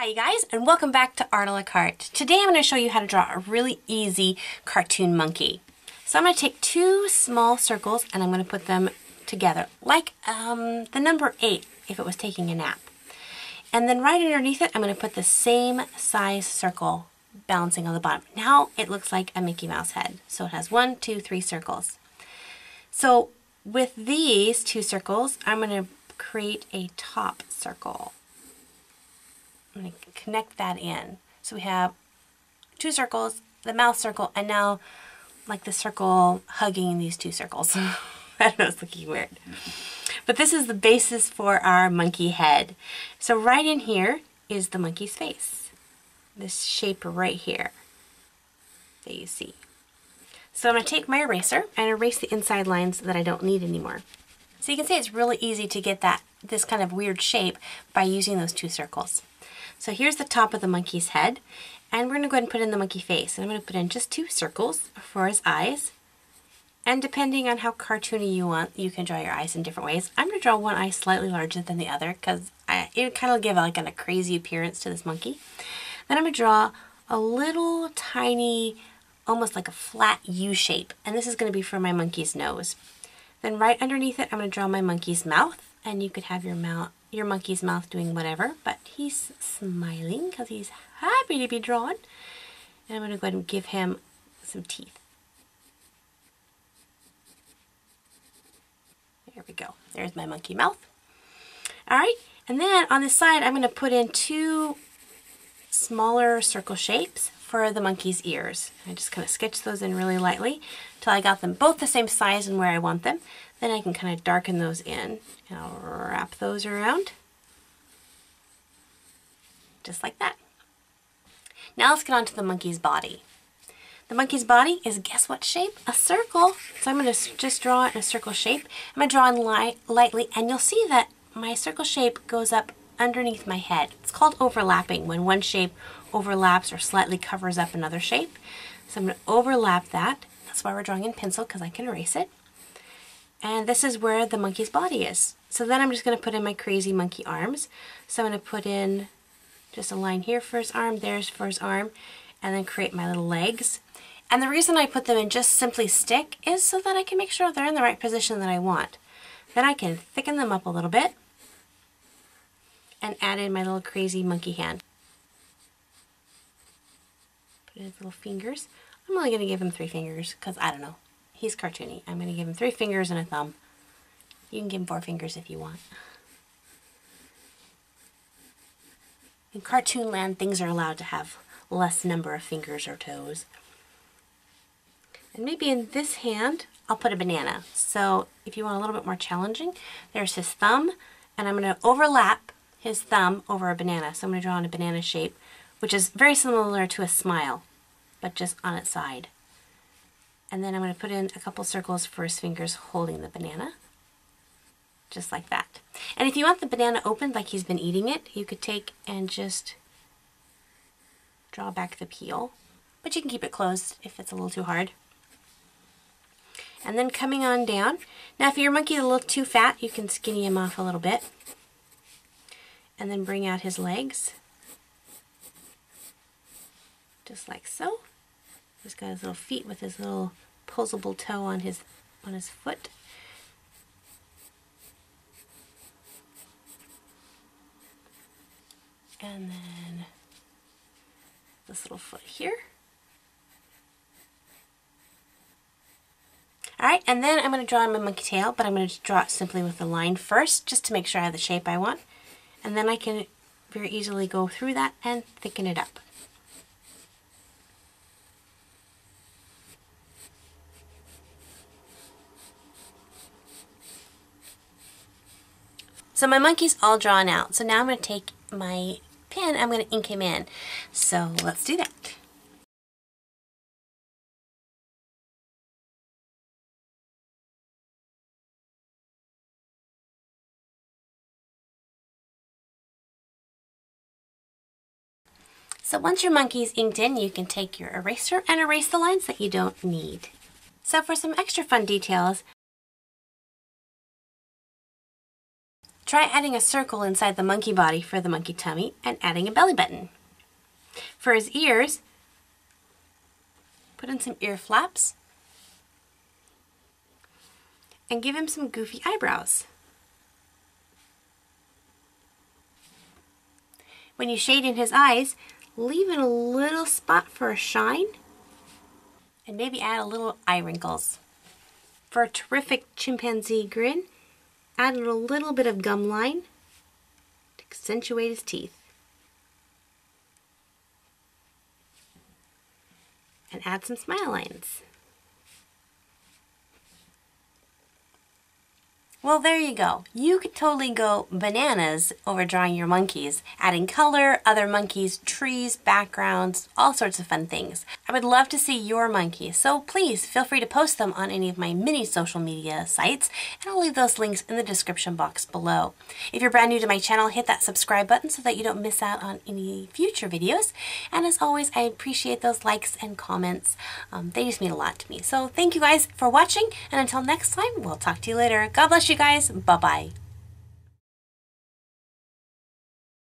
Hi you guys and welcome back to Art a la carte. Today I'm going to show you how to draw a really easy cartoon monkey. So I'm going to take two small circles and I'm going to put them together like um, the number 8 if it was taking a nap. And then right underneath it I'm going to put the same size circle balancing on the bottom. Now it looks like a Mickey Mouse head. So it has one, two, three circles. So with these two circles I'm going to create a top circle. I'm going to connect that in. So we have two circles, the mouth circle, and now like the circle hugging these two circles. I know it's looking weird. But this is the basis for our monkey head. So right in here is the monkey's face. This shape right here that you see. So I'm going to take my eraser and erase the inside lines that I don't need anymore. So you can see it's really easy to get that this kind of weird shape by using those two circles. So here's the top of the monkey's head. And we're going to go ahead and put in the monkey face. And I'm going to put in just two circles for his eyes. And depending on how cartoony you want, you can draw your eyes in different ways. I'm going to draw one eye slightly larger than the other because it kind of give like a crazy appearance to this monkey. Then I'm going to draw a little tiny, almost like a flat U shape. And this is going to be for my monkey's nose. Then right underneath it, I'm going to draw my monkey's mouth. And you could have your mouth your monkey's mouth doing whatever, but he's smiling because he's happy to be drawn. And I'm going to go ahead and give him some teeth. There we go. There's my monkey mouth. All right, and then on this side, I'm going to put in two smaller circle shapes for the monkey's ears. I just kind of sketch those in really lightly until I got them both the same size and where I want them. Then I can kind of darken those in and I'll wrap those around just like that. Now let's get on to the monkey's body. The monkey's body is, guess what shape? A circle. So I'm going to just draw it in a circle shape. I'm going to draw in light, lightly and you'll see that my circle shape goes up underneath my head. It's called overlapping when one shape overlaps or slightly covers up another shape. So I'm going to overlap that. That's why we're drawing in pencil because I can erase it. And this is where the monkey's body is. So then I'm just going to put in my crazy monkey arms. So I'm going to put in just a line here for his arm, there's for his arm, and then create my little legs. And the reason I put them in just simply stick is so that I can make sure they're in the right position that I want. Then I can thicken them up a little bit and add in my little crazy monkey hand. Put in his little fingers. I'm only going to give him three fingers because I don't know. He's cartoony. I'm going to give him three fingers and a thumb. You can give him four fingers if you want. In cartoon land, things are allowed to have less number of fingers or toes. And maybe in this hand, I'll put a banana. So if you want a little bit more challenging, there's his thumb, and I'm going to overlap his thumb over a banana. So I'm going to draw in a banana shape, which is very similar to a smile, but just on its side. And then I'm going to put in a couple circles for his fingers holding the banana. Just like that. And if you want the banana open like he's been eating it, you could take and just draw back the peel. But you can keep it closed if it's a little too hard. And then coming on down. Now if your monkey's a little too fat, you can skinny him off a little bit. And then bring out his legs. Just like so. He's got his little feet with his little posable toe on his on his foot. And then this little foot here. Alright, and then I'm going to draw my monkey tail, but I'm going to draw it simply with a line first, just to make sure I have the shape I want. And then I can very easily go through that and thicken it up. So my monkey's all drawn out. So now I'm going to take my pen, I'm going to ink him in. So let's do that. So once your monkey's inked in, you can take your eraser and erase the lines that you don't need. So for some extra fun details, Try adding a circle inside the monkey body for the monkey tummy and adding a belly button. For his ears, put in some ear flaps and give him some goofy eyebrows. When you shade in his eyes, leave in a little spot for a shine and maybe add a little eye wrinkles. For a terrific chimpanzee grin, add a little bit of gum line to accentuate his teeth. And add some smile lines. Well, there you go. You could totally go bananas over drawing your monkeys, adding color, other monkeys, trees, backgrounds, all sorts of fun things. I would love to see your monkeys, so please feel free to post them on any of my mini social media sites, and I'll leave those links in the description box below. If you're brand new to my channel, hit that subscribe button so that you don't miss out on any future videos. And as always, I appreciate those likes and comments. Um, they just mean a lot to me. So thank you guys for watching, and until next time, we'll talk to you later. God bless you you guys. Bye bye.